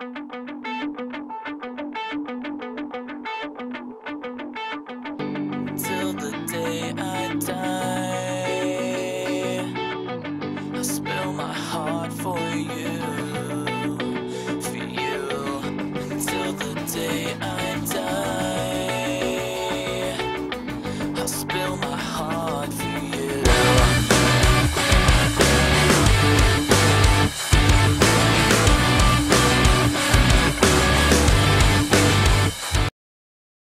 Till the day I die.